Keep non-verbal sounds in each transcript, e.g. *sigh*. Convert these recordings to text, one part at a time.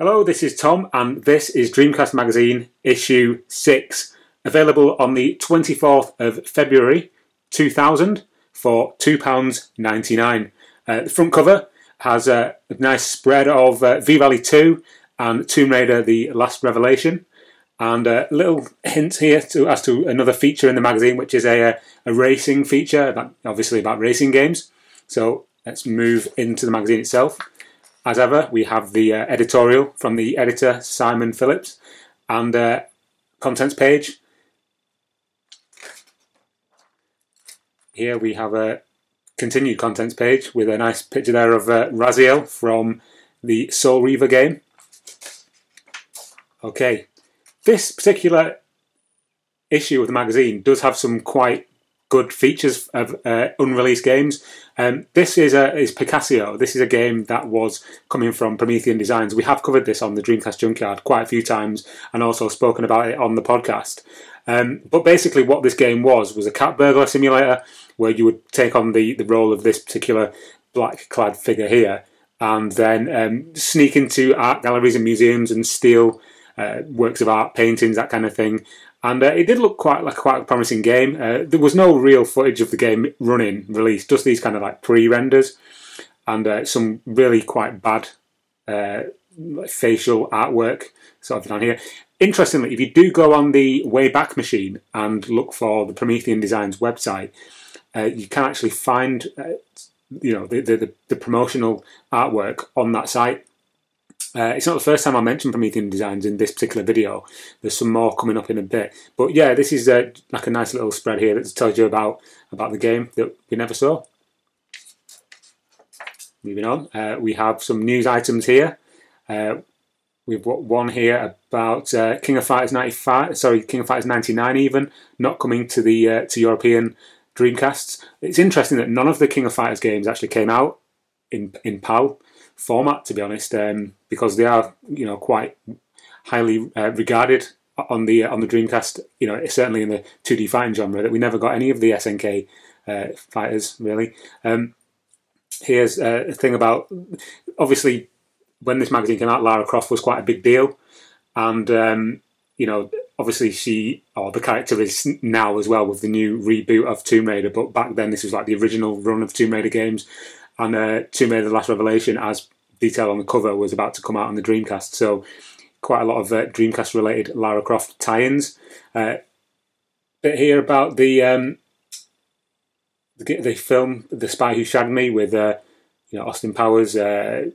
Hello, this is Tom, and this is Dreamcast Magazine, issue 6, available on the 24th of February 2000 for £2.99. Uh, the front cover has a, nice spread of uh, V Rally 2 and Tomb Raider The Last Revelation, and a little hint here to, as to another feature in the magazine, which is a, a racing feature, about, obviously about racing games. So let's move into the magazine itself. As ever, we have the uh, editorial from the editor Simon Phillips and uh, contents page. Here we have a continued contents page with a nice picture there of uh, Raziel from the Soul Reaver game. Okay, this particular issue of the magazine does have some quite good features of uh, unreleased games. Um, this is a, is Picassio. This is a game that was coming from Promethean Designs. We have covered this on the Dreamcast Junkyard quite a few times, and also spoken about it on the podcast. Um, but basically, what this game was was a cat burglar simulator where you would take on the, the role of this particular black clad figure here, and then um, sneak into art galleries and museums and steal uh, works of art, paintings, that kind of thing, and uh, it did look quite like quite a promising game. Uh, there was no real footage of the game running released, just these kind of like pre-renders and uh, some really quite bad uh, facial artwork sort of down here. Interestingly, if you do go on the Wayback Machine and look for the Promethean Designs website, uh, you can actually find uh, you know the, the, the promotional artwork on that site uh, it's not the first time I mentioned Promethean Designs in this particular video. There's some more coming up in a bit. But yeah, this is uh, like a nice little spread here that tells you about, about the game that we never saw. Moving on, uh, we have some news items here. Uh, we've got one here about uh, King of Fighters 95, sorry, King of Fighters 99 even, not coming to the to European Dreamcasts. It's interesting that none of the King of Fighters games actually came out in in PAL format, to be honest, um, because they are you know quite highly uh, regarded on the uh, on the Dreamcast. You know, certainly in the 2D fighting genre, that we never got any of the SNK uh, fighters really. Um, here's uh, a thing about obviously when this magazine came out, Lara Croft was quite a big deal, and um, you know obviously she or the character is now as well with the new reboot of Tomb Raider, but back then this was like the original run of Tomb Raider games, and uh, Tomb Raider: The Last Revelation, as detailed on the cover, was about to come out on the Dreamcast. So quite a lot of uh, Dreamcast related Lara Croft tie-ins. Uh, bit here about the, um, the, the film The Spy Who Shagged Me with uh, you know Austin Powers, uh,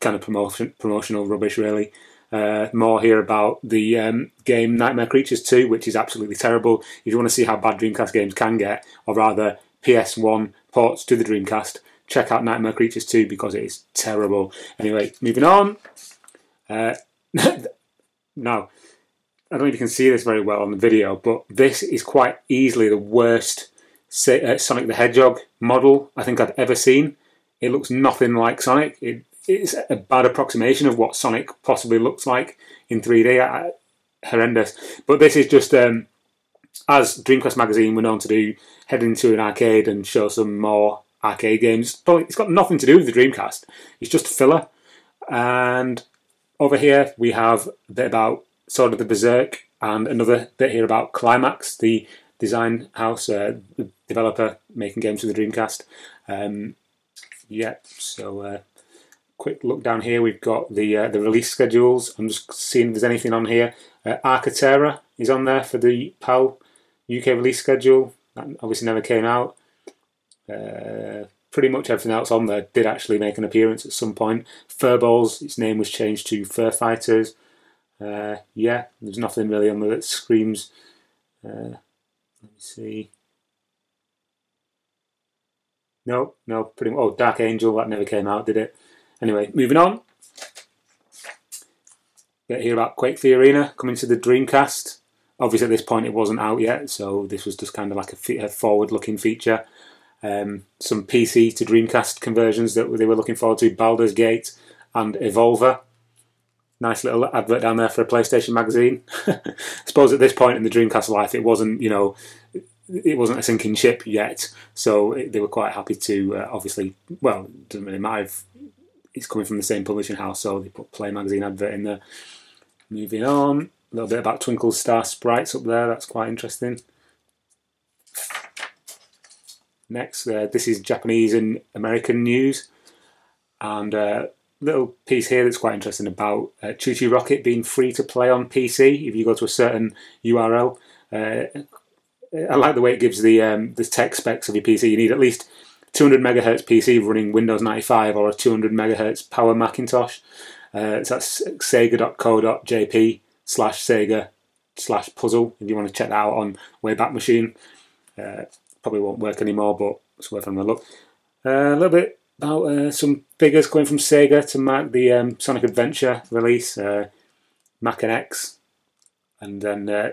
kind of promotion promotional rubbish really. Uh, more here about the um, game Nightmare Creatures 2, which is absolutely terrible. If you want to see how bad Dreamcast games can get, or rather PS1 ports to the Dreamcast, check out Nightmare Creatures 2 because it is terrible. Anyway, moving on. Uh, *laughs* now, I don't know if you can see this very well on the video, but this is quite easily the worst uh, Sonic the Hedgehog model I think I've ever seen. It looks nothing like Sonic. It, it's a bad approximation of what Sonic possibly looks like in 3D. I, horrendous. But this is just, um, as Dreamcast Magazine went on to do, head into an arcade and show some more arcade games. It's got nothing to do with the Dreamcast. It's just filler. And over here we have a bit about Sword of the Berserk and another bit here about Climax, the design house, uh, the developer making games for the Dreamcast. Um, yeah, so uh, quick look down here. We've got the uh, the release schedules. I'm just seeing if there's anything on here. Uh, Arc of Terror is on there for the PAL UK release schedule. That obviously never came out. Uh, pretty much everything else on there did actually make an appearance at some point. Furballs, its name was changed to Fur Fighters. Uh, yeah, there's nothing really on there that screams. Uh, let me see. No, no, pretty much. Oh, Dark Angel, that never came out, did it? Anyway, moving on. Get here about Quake III Arena coming to the Dreamcast. Obviously, at this point, it wasn't out yet, so this was just kind of like a, a forward looking feature um, some PC to Dreamcast conversions that they were looking forward to, Baldur's Gate and Evolva. Nice little advert down there for a PlayStation magazine. *laughs* I suppose at this point in the Dreamcast life, it wasn't, you know, it wasn't a sinking ship yet, so they were quite happy to, uh, obviously, well, it doesn't really matter if it's coming from the same publishing house, so they put Play Magazine advert in there. Moving on, a little bit about Twinkle Star Sprites up there, that's quite interesting. Next, uh, this is Japanese and American news, and a uh, little piece here that's quite interesting about uh, ChuChu Rocket being free to play on PC if you go to a certain URL. Uh, I like the way it gives the um, the tech specs of your PC. You need at least 200 megahertz PC running Windows 95 or a 200 megahertz Power Macintosh. Uh, so that's sega.co.jp slash Sega slash puzzle if you want to check that out on Wayback Machine. Uh, probably won't work anymore, but it's worth having a look. Uh, a little bit about uh, some figures coming from Sega to mark the um, Sonic Adventure release, uh, Mac and X, and then uh,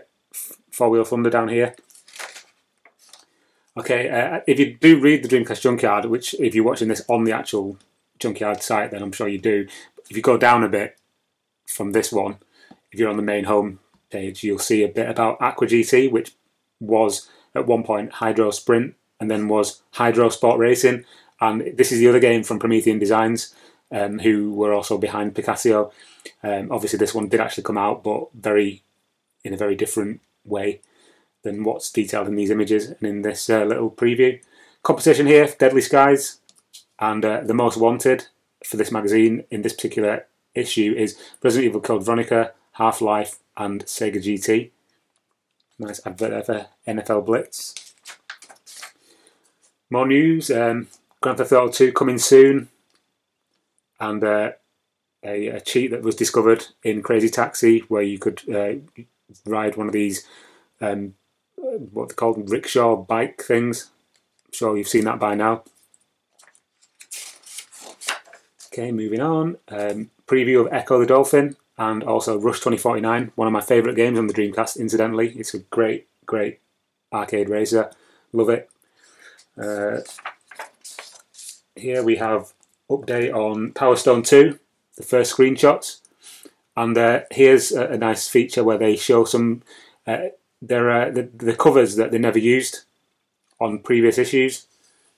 Four Wheel Thunder down here. Okay, uh, if you do read the Dreamcast Junkyard, which if you're watching this on the actual Junkyard site, then I'm sure you do. If you go down a bit from this one, if you're on the main home page, you'll see a bit about Aqua GT, which was at one point Hydro Sprint and then was Hydro Sport Racing. And this is the other game from Promethean Designs, um, who were also behind Picassio. Um, obviously, this one did actually come out, but very in a very different way than what's detailed in these images and in this uh, little preview. Competition here, Deadly Skies, and uh, the most wanted for this magazine in this particular issue is Resident Evil Code Veronica, Half-Life, and Sega GT. Nice advert for NFL Blitz. More news, um, Grand Theft Auto 2 coming soon, and uh, a, a, cheat that was discovered in Crazy Taxi where you could uh, ride one of these um, what they called rickshaw bike things. I'm sure you've seen that by now. Okay, moving on. Um, preview of Ecco the Dolphin and also Rush 2049, one of my favourite games on the Dreamcast, incidentally. It's a great, great arcade racer. Love it. Uh, here we have update on Power Stone 2, the first screenshots. And uh, here's a, a, nice feature where they show some uh, there are the, the covers that they never used on previous issues.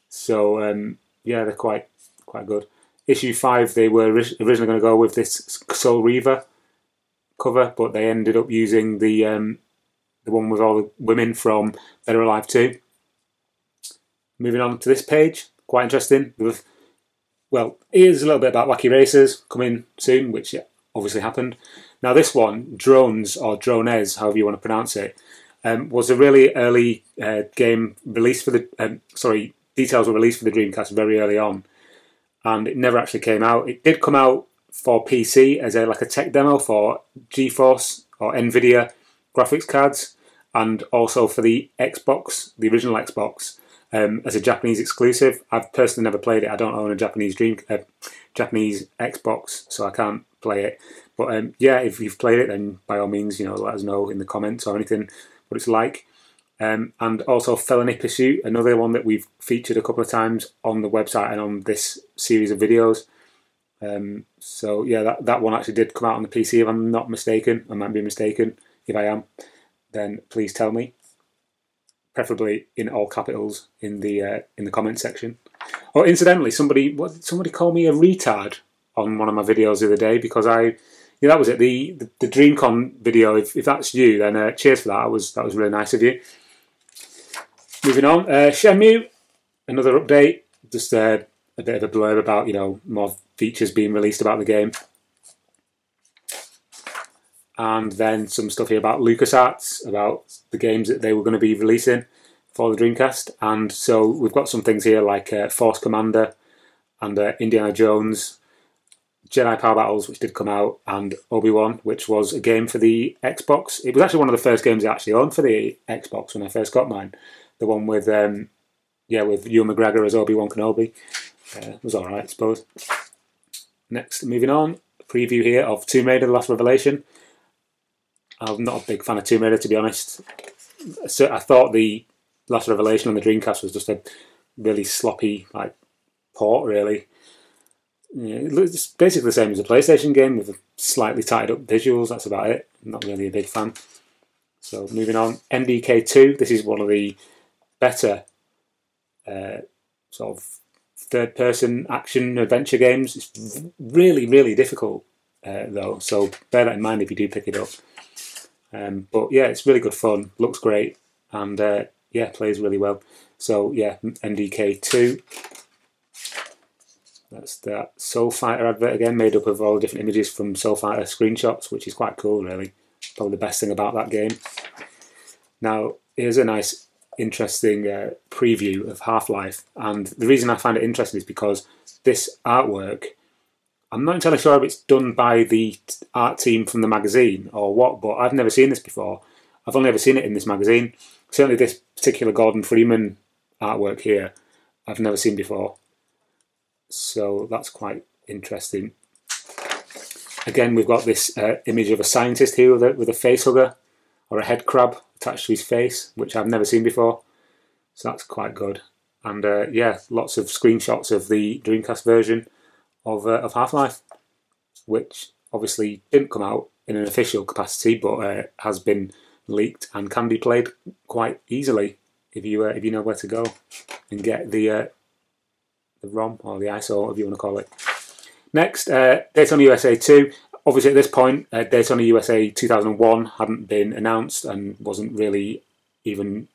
So um, yeah, they're quite quite good. Issue five, they were originally going to go with this Soul Reaver cover, but they ended up using the um, the one with all the women from Dead or Alive Two. Moving on to this page, quite interesting. Well, here's a little bit about Wacky Racers coming soon, which obviously happened. Now this one, Drones or Drones, however you want to pronounce it, um, was a really early uh, game released for the. Um, sorry, details were released for the Dreamcast very early on, and it never actually came out. It did come out for PC as a like a tech demo for GeForce or Nvidia graphics cards, and also for the Xbox, the original Xbox, um, as a Japanese exclusive. I've personally never played it. I don't own a Japanese Dream uh, Japanese Xbox, so I can't play it. But um, yeah, if you've played it, then by all means, you know, let us know in the comments or anything what it's like. Um, and also Felony Pursuit, another one that we've featured a couple of times on the website and on this series of videos. Um, so yeah, that, that one actually did come out on the PC if I'm not mistaken. I might be mistaken. If I am, then please tell me. Preferably in all capitals in the uh, in the comment section. Or oh, incidentally, somebody what somebody called me a retard on one of my videos the other day because I yeah, that was it. The the, the DreamCon video. If, if that's you, then uh, cheers for that. That was that was really nice of you. Moving on, uh, Shenmue, another update. Just uh, a bit of a blurb about you know more features being released about the game, and then some stuff here about LucasArts about the games that they were going to be releasing for the Dreamcast. And so we've got some things here like uh, Force Commander and uh, Indiana Jones Jedi Power Battles, which did come out, and Obi Wan, which was a game for the Xbox. It was actually one of the first games I actually owned for the Xbox when I first got mine. The one with, um, yeah, with Ewan McGregor as Obi Wan Kenobi. Uh, was all right, I suppose. Next, moving on, preview here of Tomb Raider: The Last Revelation. I'm not a big fan of Tomb Raider, to be honest. So I thought the Last Revelation on the Dreamcast was just a really sloppy, like port, really. Yeah, it's basically the same as a PlayStation game with slightly tied up visuals. That's about it. I'm not really a big fan. So moving on, MDK2. This is one of the better uh, sort of third person action adventure games. It's really, really difficult uh, though, so bear that in mind if you do pick it up. Um, but yeah, it's really good fun, looks great, and uh, yeah, plays really well. So yeah, MDK 2. That's that Soul Fighter advert again, made up of all different images from Soul Fighter screenshots, which is quite cool, really. Probably the best thing about that game. Now, here's a nice, interesting uh, preview of Half Life, and the reason I find it interesting is because this artwork, I'm not entirely sure if it's done by the art team from the magazine or what, but I've never seen this before. I've only ever seen it in this magazine. Certainly, this particular Gordon Freeman artwork here, I've never seen before. So that's quite interesting. Again, we've got this uh, image of a scientist here with a, with a face hugger or a head crab attached to his face, which I've never seen before. So that's quite good. And uh, yeah, lots of screenshots of the Dreamcast version of, uh, of Half-Life, which obviously didn't come out in an official capacity, but uh, has been leaked and can be played quite easily if you uh, if you know where to go and get the uh, the ROM or the ISO, if you want to call it. Next, uh, Daytona USA 2. Obviously, at this point, uh, Daytona USA 2001 hadn't been announced and wasn't really even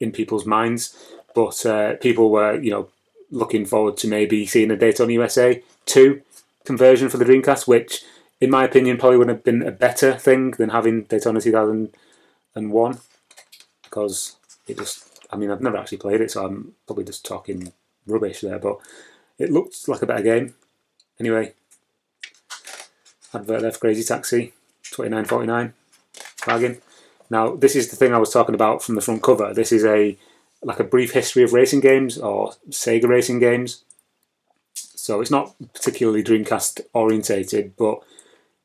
in people's minds. But uh, people were, you know, looking forward to maybe seeing a Daytona USA 2 conversion for the Dreamcast, which, in my opinion, probably would have been a better thing than having Daytona 2001 because it just, I mean, I've never actually played it, so I'm probably just talking rubbish there, but it looked like a better game. Anyway, advert left Crazy Taxi, twenty nine forty nine, bargain. Now this is the thing I was talking about from the front cover. This is a like a brief history of racing games or Sega racing games. So it's not particularly Dreamcast orientated, but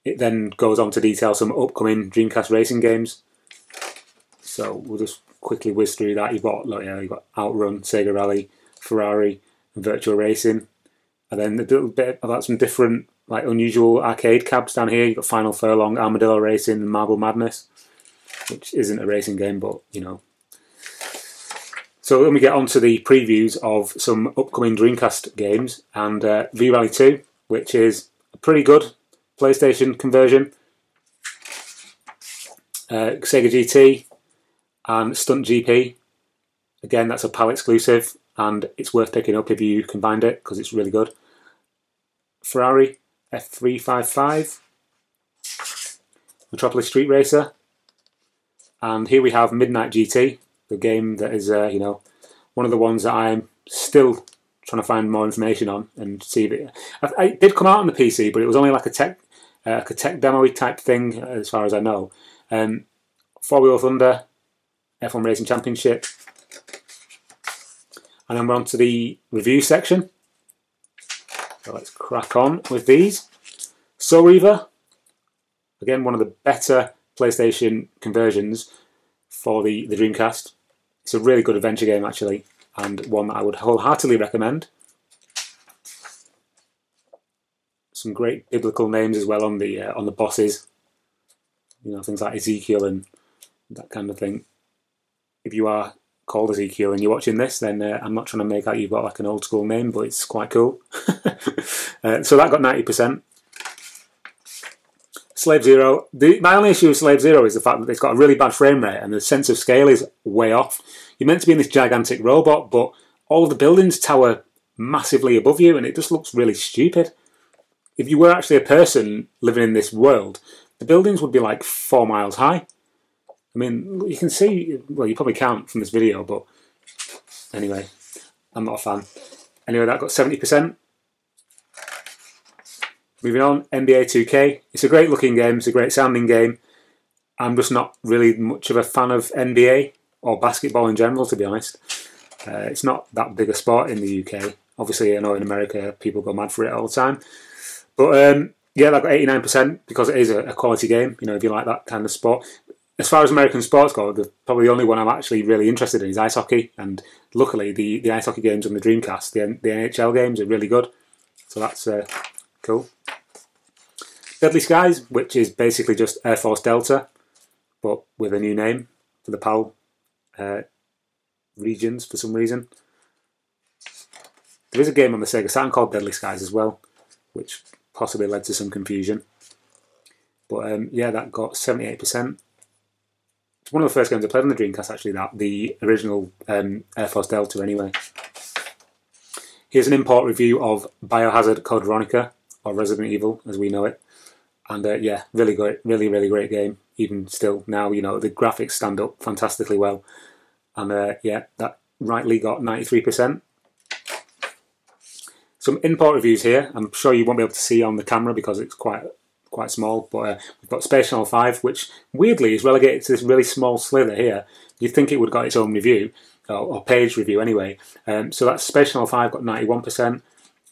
it then goes on to detail some upcoming Dreamcast racing games. So we'll just quickly whiz through that. You've got like, yeah, you've got Outrun, Sega Rally, Ferrari, and Virtua Racing. And then a little bit about some different, like unusual arcade cabs down here. You've got Final Furlong, Armadillo Racing, and Marble Madness, which isn't a racing game, but you know. So then we get on to the previews of some upcoming Dreamcast games and uh, V Rally 2, which is a pretty good PlayStation conversion. Uh, Sega GT and Stunt GP. Again, that's a PAL exclusive and it's worth picking up if you can find it because it's really good. Ferrari F355, Metropolis Street Racer, and here we have Midnight GT, the game that is, uh, you know, one of the ones that I'm still trying to find more information on and see if it. I, did come out on the PC, but it was only like a tech, uh, like a tech demo type thing, as far as I know. Um, Four Wheel Thunder, F1 Racing Championship, and then we're on to the review section. So let's crack on with these. Soul Reaver, again, one of the better PlayStation conversions for the, the Dreamcast. It's a really good adventure game, actually, and one that I would wholeheartedly recommend. Some great biblical names as well on the uh, on the bosses. You know, things like Ezekiel and that kind of thing. If you are called Ezekiel and you're watching this, then uh, I'm not trying to make out you've got like an old school name, but it's quite cool. *laughs* uh, so that got 90%. Slave Zero. The, my only issue with Slave Zero is the fact that it's got a really bad frame rate and the sense of scale is way off. You're meant to be in this gigantic robot, but all the buildings tower massively above you and it just looks really stupid. If you were actually a person living in this world, the buildings would be like four miles high. I mean, you can see, well, you probably can't from this video, but anyway, I'm not a fan. Anyway, that got 70%. Moving on, NBA 2K. It's a great looking game, it's a great sounding game. I'm just not really much of a fan of NBA or basketball in general, to be honest. Uh, it's not that big a sport in the UK. Obviously, I know in America people go mad for it all the time. But um, yeah, that got 89% because it is a, a, quality game, you know, if you like that kind of sport as far as American sports go, the probably the only one I'm actually really interested in is ice hockey. And luckily, the, the ice hockey games on the Dreamcast, the, the NHL games, are really good. So that's uh, cool. Deadly Skies, which is basically just Air Force Delta, but with a new name for the PAL uh, regions for some reason. There is a game on the Sega Saturn called Deadly Skies as well, which possibly led to some confusion. But um, yeah, that got 78%. It's one of the first games I played on the Dreamcast, actually, that the original um, Air Force Delta, anyway. Here's an import review of Biohazard Code Veronica, or Resident Evil as we know it. And uh, yeah, really great, really, really great game. Even still now, you know, the graphics stand up fantastically well. And uh, yeah, that rightly got 93%. Some import reviews here. I'm sure you won't be able to see on the camera because it's quite quite small. But uh, we've got Space Channel 5, which weirdly is relegated to this really small slither here. You'd think it would have got its own review, or, or page review anyway. Um, so that's Space Channel 5 got 91%.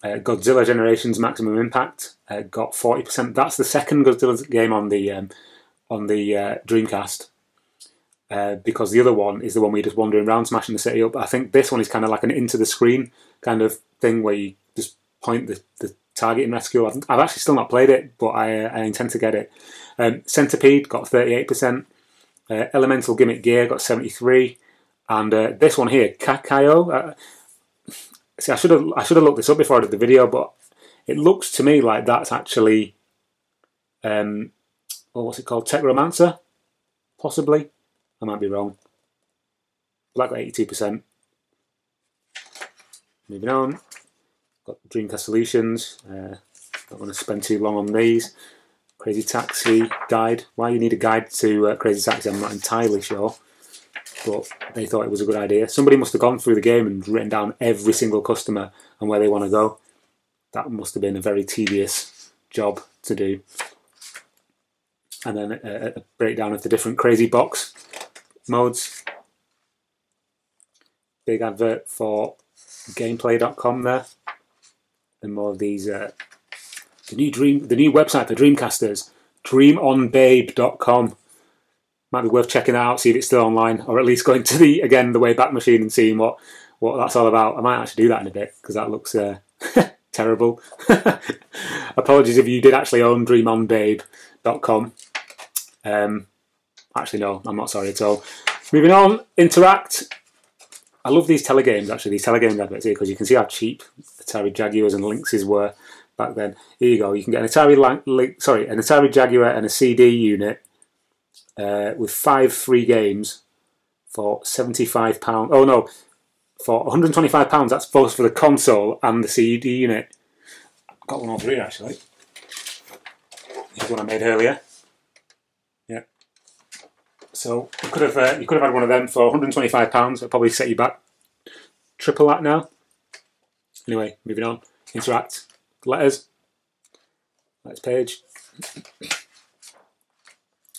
Uh, Godzilla Generations Maximum Impact uh, got 40%. That's the second Godzilla game on the um, on the uh, Dreamcast. Uh, because the other one is the one where you're just wandering around smashing the city up. I think this one is kind of like an into the screen kind of thing where you just point the, the target in Rescue. I've, I've, actually still not played it, but I, uh, I intend to get it. Um, Centipede got 38%. Uh, Elemental Gimmick Gear got 73 and uh, this one here, Kakayo. Uh, see, I should have I should have looked this up before I did the video, but it looks to me like that's actually, um, well, what's it called? Techromancer, possibly. I might be wrong. Black eighty-two percent. Moving on, got Dreamcast Solutions. Uh, don't want to spend too long on these. Crazy Taxi guide. Why you need a guide to uh, Crazy Taxi, I'm not entirely sure but they thought it was a good idea. Somebody must have gone through the game and written down every single customer and where they want to go. That must have been a very tedious job to do. And then a, a breakdown of the different crazy box modes. Big advert for gameplay.com there. And more of these uh, the new dream the new website for Dreamcasters, dreamonbabe.com might be worth checking out, see if it's still online, or at least going to the again the Wayback Machine and seeing what what that's all about. I might actually do that in a bit because that looks uh, *laughs* terrible. *laughs* Apologies if you did actually own DreamOnBabe.com. Um, actually, no, I'm not sorry at all. Moving on, Interact. I love these telegames actually, these telegames adverts here because you can see how cheap Atari Jaguars and Lynxes were back then. Here you go. You can get an Atari, sorry, an Atari Jaguar and a CD unit uh, with five free games for £75. Oh no, for £125. That's both for the console and the CD unit. I've got one over here actually. This is one I made earlier. So you could have uh, you could have had one of them for £125. It'll probably set you back triple that now. Anyway, moving on. Interact. Letters. Next page.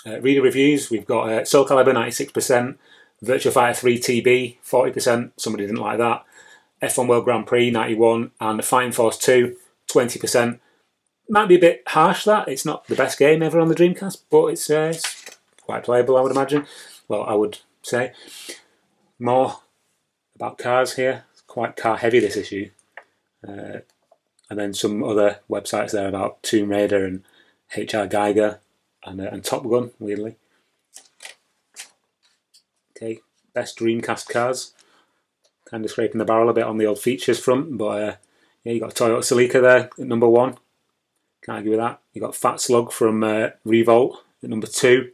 Uh, reader reviews, we've got uh, Soul Calibur 96%, Virtual Fighter 3 TB 40%, somebody didn't like that, F1 World Grand Prix 91, and Fighting Force 2 20%. Might be a bit harsh that, it's not the best game ever on the Dreamcast, but it's, uh, it's quite playable I would imagine. Well, I would say. More about cars here, it's quite car heavy this issue. Uh, and then some other websites there about Tomb Raider and HR Giger and, uh, and Top Gun, weirdly. Okay, best Dreamcast cars. Kind of scraping the barrel a bit on the old features front, but uh, yeah, you got Toyota Celica there at number one. Can't argue with that. You got Fat Slug from uh, Revolt at number two.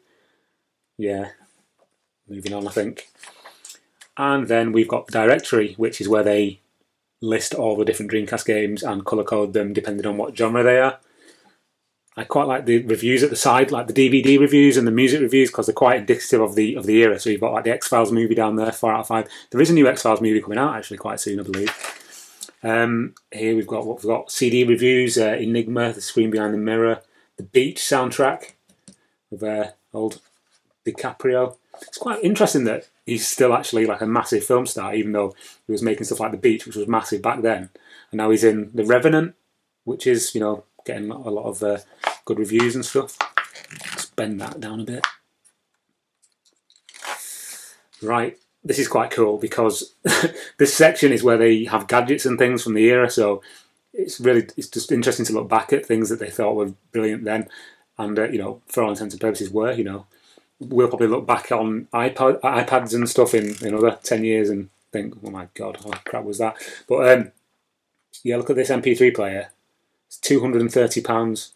Yeah, moving on, I think. And then we've got the directory, which is where they list all the different Dreamcast games and colour code them depending on what genre they are. I quite like the reviews at the side, like the DVD reviews and the music reviews, because they're quite indicative of the of the era. So you've got like the X Files movie down there, four out of five. There is a new X Files movie coming out actually quite soon, I believe. Um, here we've got what we've got CD reviews, uh, Enigma, The Screen Behind the Mirror, the Beach soundtrack with uh, old DiCaprio. It's quite interesting that he's still actually like a massive film star, even though he was making stuff like The Beach, which was massive back then, and now he's in The Revenant, which is you know getting a lot of uh, good reviews and stuff. Let's bend that down a bit. Right, this is quite cool because *laughs* this section is where they have gadgets and things from the era. So it's really it's just interesting to look back at things that they thought were brilliant then, and uh, you know, for all intents and purposes, were you know, we'll probably look back on iPod iPads and stuff in in another ten years and think, oh my god, how crap was that? But um, yeah, look at this MP3 player. It's two hundred and thirty pounds,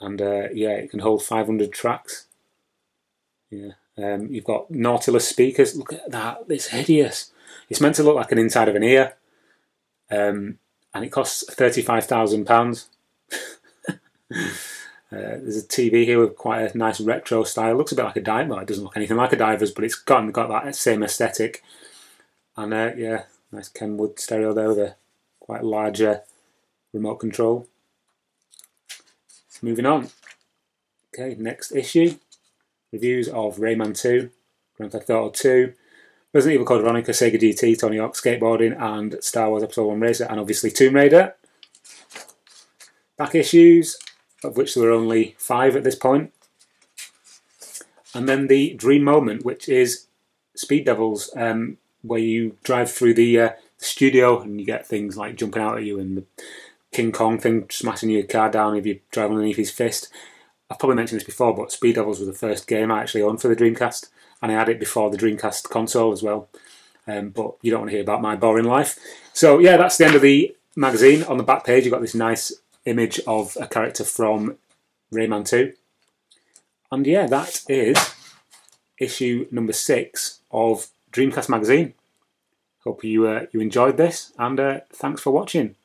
and uh, yeah, it can hold five hundred tracks. Yeah, um, you've got Nautilus speakers. Look at that! It's hideous. It's meant to look like an inside of an ear, um, and it costs thirty-five thousand pounds. *laughs* Uh, there's a TV here with quite a nice retro style. It looks a bit like a diver. It doesn't look anything like a diver's, but it's got, got that same aesthetic. And uh, yeah, nice Kenwood stereo there with a quite larger remote control. Moving on. Okay, next issue. Reviews of Rayman 2, Grand Theft Auto 2, Resident Evil Code Veronica, Sega GT, Tony Hawk Skateboarding, and Star Wars Episode 1 Racer, and obviously Tomb Raider. Back issues, of which there were only five at this point. And then the Dream Moment, which is Speed Devils, um, where you drive through the, uh, studio and you get things like jumping out at you and the King Kong thing smashing your car down if you drive underneath his fist. I've probably mentioned this before, but Speed Devils was the first game I actually owned for the Dreamcast, and I had it before the Dreamcast console as well. Um, but you don't want to hear about my boring life. So yeah, that's the end of the magazine. On the back page, you've got this nice image of a character from Rayman 2. And yeah, that is issue number six of Dreamcast magazine. Hope you uh, you enjoyed this, and uh, thanks for watching.